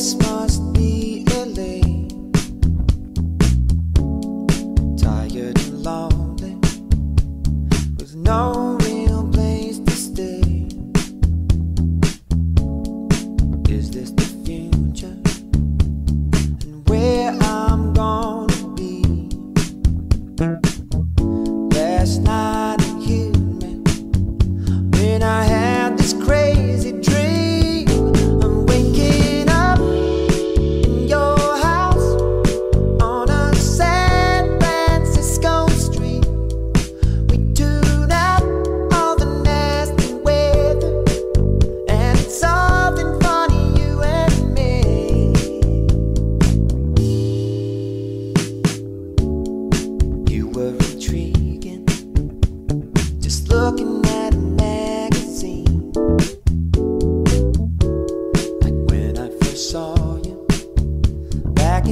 just must be There's no way that